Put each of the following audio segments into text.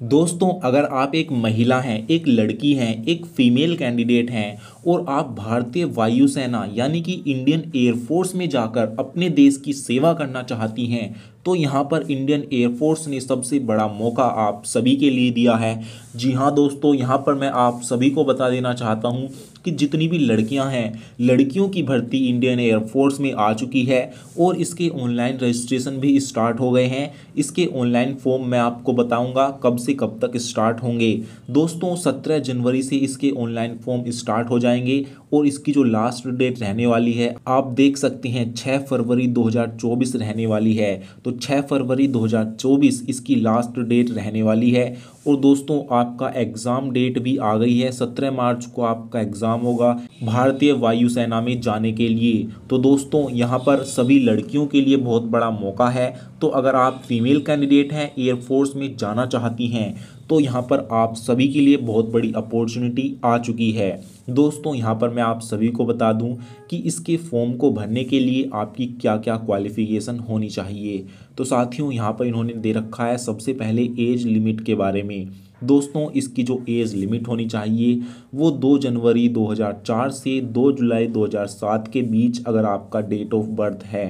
दोस्तों, अगर आप एक महिला हैं, एक लड़की हैं, एक फीमेल कैंडिडेट हैं, और आप भारतीय वायुसेना, यानी कि इंडियन एयरफोर्स में जाकर अपने देश की सेवा करना चाहती हैं तो यहाँ पर इंडियन एयरफोर्स ने सबसे बड़ा मौका आप सभी के लिए दिया है। जी हाँ दोस्तों, यहाँ पर मैं आप सभी को बता देना चाहता हूँ कि जितनी भी लड़कियाँ हैं, लड़कियों की भर्ती इंडियन एयरफोर्स में आ चुकी है और इसके ऑनलाइन रजिस्ट्रेशन भी स्टार्ट हो गए हैं। इसके ऑनलाइन फॉर्म मैं आपको बताऊँगा कब से कब तक स्टार्ट होंगे। दोस्तों, सत्रह जनवरी से इसके ऑनलाइन फॉर्म स्टार्ट हो जाएँगे और इसकी जो लास्ट डेट रहने वाली है, आप देख सकते हैं छः फरवरी 2024 रहने वाली है। तो छः फरवरी 2024 इसकी लास्ट डेट रहने वाली है और दोस्तों, आपका एग्ज़ाम डेट भी आ गई है। सत्रह मार्च को आपका एग्ज़ाम होगा भारतीय वायुसेना में जाने के लिए। तो दोस्तों, यहाँ पर सभी लड़कियों के लिए बहुत बड़ा मौका है। तो अगर आप फीमेल कैंडिडेट हैं एयरफोर्स में जाना चाहती हैं तो यहाँ पर आप सभी के लिए बहुत बड़ी अपॉर्चुनिटी आ चुकी है। दोस्तों, यहाँ पर मैं आप सभी को बता दूँ कि इसके फॉर्म को भरने के लिए आपकी क्या क्या क्वालिफ़िकेशन होनी चाहिए। तो साथियों, यहाँ पर इन्होंने दे रखा है सबसे पहले एज लिमिट के बारे में। दोस्तों, इसकी जो एज लिमिट होनी चाहिए, वो 2 जनवरी 2004 से 2 जुलाई 2007 के बीच अगर आपका डेट ऑफ़ बर्थ है।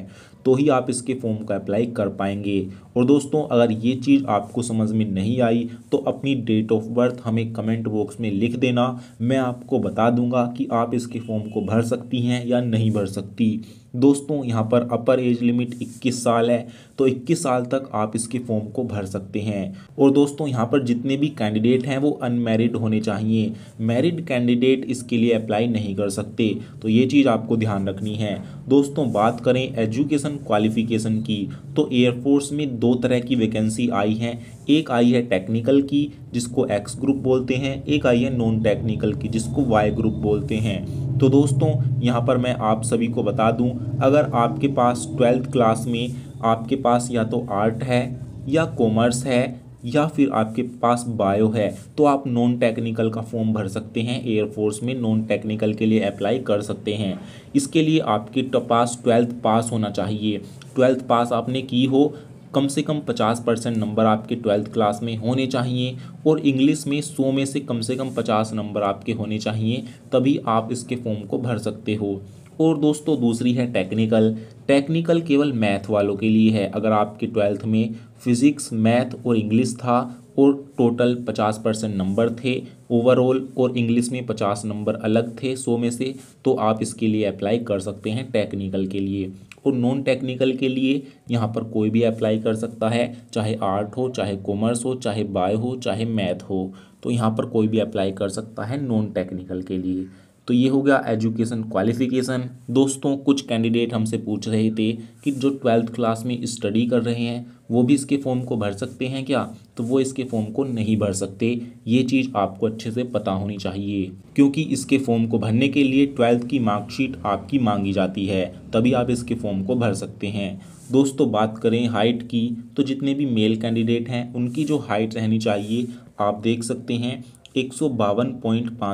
तो ही आप इसके फॉर्म को अप्लाई कर पाएँगे। और दोस्तों, अगर ये चीज़ आपको समझ में नहीं आई तो अपनी डेट ऑफ़ बर्थ हमें कमेंट बॉक्स में लिख देना। मैं आपको बता दूँगा कि आप इसके फॉर्म को भर सकती हैं या नहीं भर सकती। दोस्तों, यहाँ पर अपर एज लिमिट 21 साल है तो 21 साल तक आप इसके फॉर्म को भर सकते हैं। और दोस्तों, यहाँ पर जितने भी कैंडिडेट हैं, वो अनमेरिड होने चाहिए। मैरिड कैंडिडेट इसके लिए अप्लाई नहीं कर सकते तो ये चीज़ आपको ध्यान रखनी है। दोस्तों, बात करें एजुकेशन क्वालिफिकेशन की तो एयरफोर्स में दो तरह की वैकेंसी आई है। एक आई है टेक्निकल की, जिसको एक्स ग्रुप बोलते हैं। एक आई है नॉन टेक्निकल की, जिसको वाई ग्रुप बोलते हैं। तो दोस्तों, यहाँ पर मैं आप सभी को बता दूँ अगर आपके पास ट्वेल्थ क्लास में आपके पास या तो आर्ट है, या कॉमर्स है, या फिर आपके पास बायो है तो आप नॉन टेक्निकल का फॉर्म भर सकते हैं। एयरफोर्स में नॉन टेक्निकल के लिए अप्लाई कर सकते हैं। इसके लिए आपके पास ट्वेल्थ पास होना चाहिए। ट्वेल्थ पास आपने की हो, कम से कम पचास परसेंट नंबर आपके ट्वेल्थ क्लास में होने चाहिए और इंग्लिश में सौ में से कम से कम पचास नंबर आपके होने चाहिए, तभी आप इसके फॉर्म को भर सकते हो। और दोस्तों, दूसरी है टेक्निकल टेक्निकल केवल मैथ वालों के लिए है। अगर आपके ट्वेल्थ में फिज़िक्स मैथ और इंग्लिश था और टोटल पचास परसेंट नंबर थे ओवरऑल और इंग्लिश में पचास नंबर अलग थे सौ में से तो आप इसके लिए अप्लाई कर सकते हैं टेक्निकल के लिए। और नॉन टेक्निकल के लिए यहाँ पर कोई भी अप्लाई कर सकता है, चाहे आर्ट हो, चाहे कॉमर्स हो, चाहे बायो हो, चाहे मैथ हो तो यहाँ पर कोई भी अप्लाई कर सकता है नॉन टेक्निकल के लिए। तो ये हो गया एजुकेशन क्वालिफिकेशन। दोस्तों, कुछ कैंडिडेट हमसे पूछ रहे थे कि जो ट्वेल्थ क्लास में स्टडी कर रहे हैं, वो भी इसके फॉर्म को भर सकते हैं क्या? तो वो इसके फॉर्म को नहीं भर सकते। ये चीज़ आपको अच्छे से पता होनी चाहिए, क्योंकि इसके फॉर्म को भरने के लिए ट्वेल्थ की मार्कशीट आपकी मांगी जाती है, तभी आप इसके फॉर्म को भर सकते हैं। दोस्तों, बात करें हाइट की तो जितने भी मेल कैंडिडेट हैं, उनकी जो हाइट रहनी चाहिए, आप देख सकते हैं। एक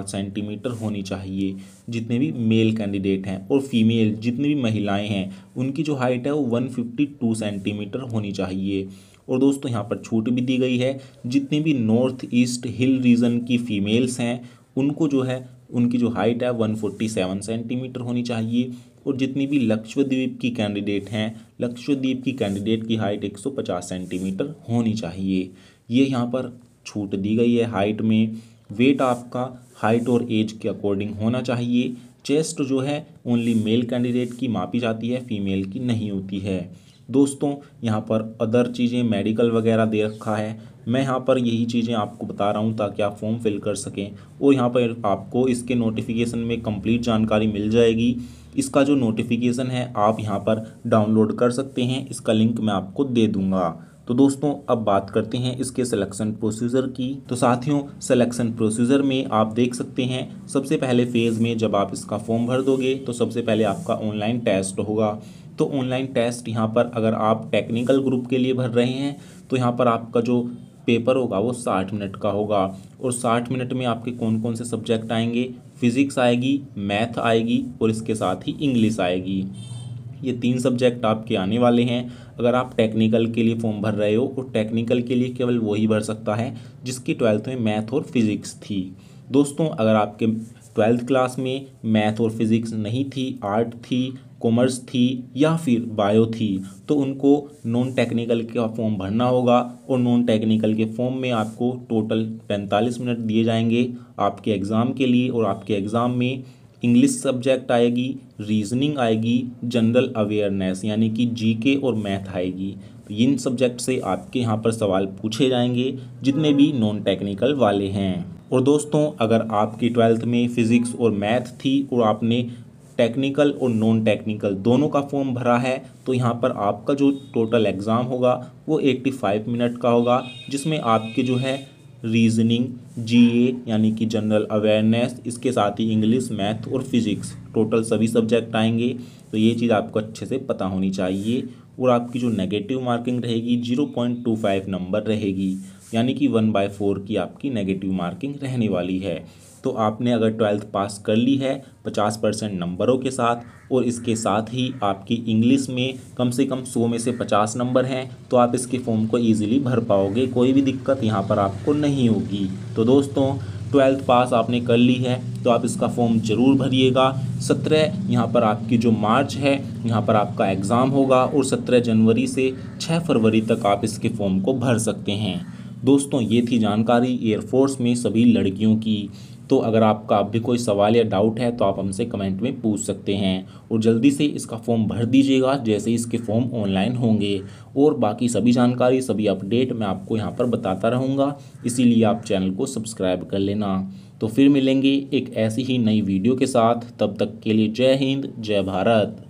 सेंटीमीटर होनी चाहिए। जितने भी मेल कैंडिडेट हैं और फीमेल, जितनी भी महिलाएँ हैं, उनकी जो हाइट है वो 152 सेंटीमीटर होनी चाहिए। और दोस्तों, यहाँ पर छूट भी दी गई है। जितने भी नॉर्थ ईस्ट हिल रीजन की फीमेल्स हैं, उनको जो है, उनकी जो हाइट है 147 सेंटीमीटर होनी चाहिए। और जितनी भी लक्षद्वीप की कैंडिडेट हैं, लक्षद्वीप की कैंडिडेट की हाइट 150 सेंटीमीटर होनी चाहिए। ये यहाँ पर छूट दी गई है हाइट में। वेट आपका हाइट और एज के अकॉर्डिंग होना चाहिए। चेस्ट जो है ओनली मेल कैंडिडेट की मापी जाती है फीमेल की नहीं होती है। दोस्तों, यहाँ पर अदर चीज़ें मेडिकल वगैरह दे रखा है। मैं यहाँ पर यही चीज़ें आपको बता रहा हूँ ताकि आप फॉर्म फिल कर सकें और यहाँ पर आपको इसके नोटिफिकेशन में कंप्लीट जानकारी मिल जाएगी। इसका जो नोटिफिकेशन है, आप यहाँ पर डाउनलोड कर सकते हैं। इसका लिंक मैं आपको दे दूँगा। तो दोस्तों, अब बात करते हैं इसके सिलेक्शन प्रोसीजर की। तो साथियों सिलेक्शन प्रोसीजर में आप देख सकते हैं, सबसे पहले फ़ेज़ में जब आप इसका फॉर्म भर दोगे तो सबसे पहले आपका ऑनलाइन टेस्ट होगा। तो ऑनलाइन टेस्ट यहाँ पर अगर आप टेक्निकल ग्रुप के लिए भर रहे हैं तो यहाँ पर आपका जो पेपर होगा, वो साठ मिनट का होगा। और साठ मिनट में आपके कौन कौन से सब्जेक्ट आएँगे? फिज़िक्स आएगी मैथ आएगी और इसके साथ ही इंग्लिश आएगी। ये तीन सब्जेक्ट आपके आने वाले हैं। अगर आप टेक्निकल के लिए फॉर्म भर रहे हो और टेक्निकल के लिए केवल वही भर सकता है, जिसकी ट्वेल्थ में मैथ और फिज़िक्स थी। दोस्तों, अगर आपके ट्वेल्थ क्लास में मैथ और फिज़िक्स नहीं थी आर्ट थी कॉमर्स थी, या फिर बायो थी तो उनको नॉन टेक्निकल का फॉर्म भरना होगा और नॉन टेक्निकल के फॉर्म में आपको टोटल पैंतालीस मिनट दिए जाएँगे आपके एग्ज़ाम के लिए और आपके एग्ज़ाम में इंग्लिश सब्जेक्ट आएगी रीजनिंग आएगी जनरल अवेयरनेस यानी कि जीके और मैथ आएगी। तो इन सब्जेक्ट से आपके यहाँ पर सवाल पूछे जाएँगे, जितने भी नॉन टेक्निकल वाले हैं। और दोस्तों, अगर आपकी ट्वेल्थ में फ़िज़िक्स और मैथ थी और आपने टेक्निकल और नॉन टेक्निकल दोनों का फॉर्म भरा है तो यहाँ पर आपका जो टोटल एग्ज़ाम होगा, वो 85 मिनट का होगा, जिसमें आपके जो है रीजनिंग जीए यानी कि जनरल अवेयरनेस इसके साथ ही इंग्लिश मैथ और फिज़िक्स टोटल सभी सब्जेक्ट आएँगे तो ये चीज़ आपको अच्छे से पता होनी चाहिए। और आपकी जो नेगेटिव मार्किंग रहेगी zero point two five number रहेगी। यानी कि वन बाय फोर की आपकी नेगेटिव मार्किंग रहने वाली है। तो आपने अगर ट्वेल्थ पास कर ली है, पचास परसेंट नंबरों के साथ और इसके साथ ही आपकी इंग्लिश में कम से कम सौ में से पचास नंबर हैं तो आप इसके फॉर्म को ईजिली भर पाओगे। कोई भी दिक्कत यहाँ पर आपको नहीं होगी। तो दोस्तों ट्वेल्थ पास आपने कर ली है तो आप इसका फॉर्म ज़रूर भरिएगा। सत्रह यहाँ पर आपकी जो मार्च है, यहाँ पर आपका एग्ज़ाम होगा और सत्रह जनवरी से छः फरवरी तक आप इसके फॉर्म को भर सकते हैं। दोस्तों, ये थी जानकारी एयरफोर्स में सभी लड़कियों की। तो अगर आपका अब भी कोई सवाल या डाउट है तो आप हमसे कमेंट में पूछ सकते हैं। और जल्दी से इसका फॉर्म भर दीजिएगा, जैसे ही इसके फॉर्म ऑनलाइन होंगे। और बाकी सभी जानकारी, सभी अपडेट मैं आपको यहाँ पर बताता रहूँगा। इसीलिए आप चैनल को सब्सक्राइब कर लेना। तो फिर मिलेंगे एक ऐसी ही नई वीडियो के साथ। तब तक के लिए जय हिंद, जय भारत।